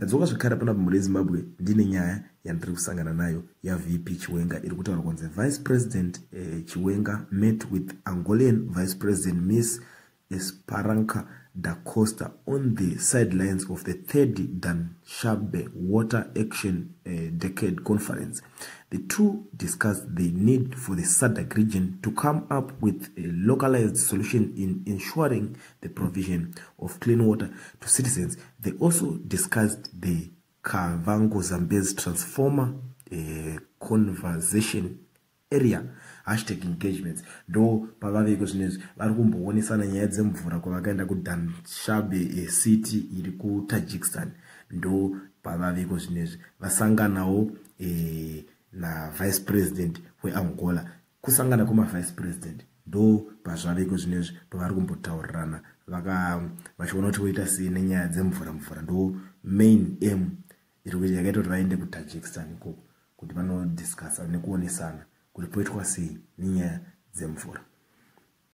ndadzoka zvekare pana mhuri yezimbabwe ndine nyaya yandiri kusangana nayo yavp chiwenga iri kutaura kunzi vice president eh, chiwenga met with angolian vice president miss esperanca da costa on the sidelines of the third danshabe water action uh, decade conference. The two discussed the need for the sadak region to come up with a localized solution in ensuring the provision of clean water to citizens. They also discussed the kavango zambezi transformer uh, conversation area hashtag engagements. Ndo pavaveko zvinezvi vari kumboonesana nyaya dzemvura kwavakaenda kudanshabe city iri kutajikistan ndo pavaveko zvinezvi. Vasanganawo e, navice president weangola. Kusangana kwemavice president ndo pazvaveko zvinezvi pavari kumbotaurirana vachiona kuti voita sei nenyaya dzemvura mvura. Ndo main aim iri yakaita kuti vaende kutajikistan ikoko kuti vanodiscasa nekuonesana kuti poitwa sei nenyaya dzemvura